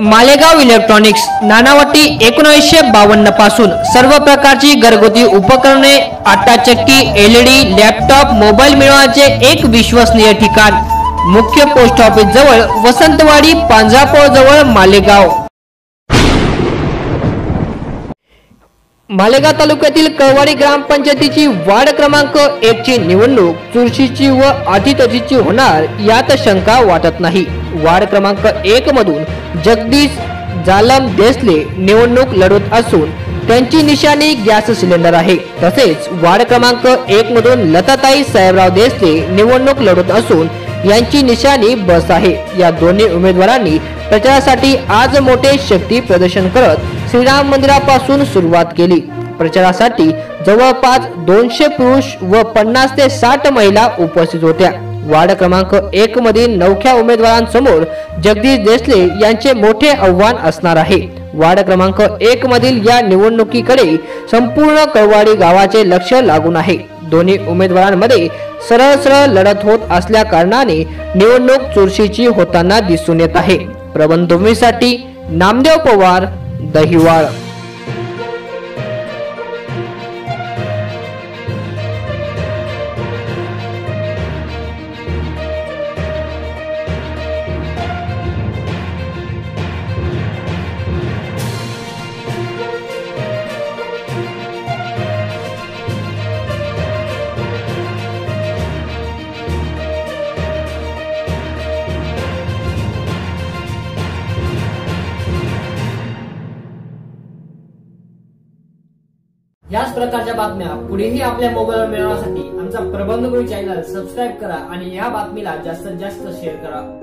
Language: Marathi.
मालेगाव इलेक्ट्रॉनिक्स नानावटी एकोणीसशे बावन्नपासून सर्व प्रकारची घरगुती उपकरणे आटा चक्की एलईडी लॅपटॉप मोबाईल मिळवण्याचे एक विश्वसनीय ठिकाण मुख्य पोस्ट ऑफिस जवळ वसंतवाडी पांझरापोळ जवळ मालेगाव. मालेगाव तालुक्यातील कळवाडी ग्रामपंचायतीची वार्ड क्रमांक एक ची निवडणूक चुरशीची व अतितटीची होणार यात शंका वाटत नाही. वार्ड क्रमांक एक मधून जगदीश जालम देसले निवडणूक लढवत असून त्यांची निशाणी गॅस सिलेंडर आहे. तसेच वार्ड क्रमांक एक मधून लताताई साहेबराव देसले निवडणूक लढवत असून यांची निशाणी बस आहे. या दोन्ही उमेदवारांनी प्रचारासाठी आज मोठे शक्ती प्रदर्शन करत श्रीराम मंदिरापासून सुरुवात केली. प्रचारासाठी जवळपास दोनशे पुरुष व पन्नास ते साठ महिला उपस्थित होत्या. वार्ड क्रमांक एक मधील नवख्या उमेदवारांसमोर जगदीश देसले यांचे मोठे आव्हान असणार आहे. वार्ड क्रमांक एक मधील या निवडणुकीकडे संपूर्ण कळवाडी गावाचे लक्ष लागून आहे. दोन्ही उमेदवारांमध्ये सरळ सरळ लढत होत असल्या कारणाने निवडणूक चुरशीची होताना दिसून येत आहे. प्रबंधभूमीसाठी नामदेव पवार दहिवाळ. याच प्रकारच्या बातम्या पुढेही आपल्या मोबाईलवर मिळवण्यासाठी आमचा प्रबंधगुरू चॅनल सबस्क्राईब करा आणि या बातमीला जास्तीत जास्त शेअर करा.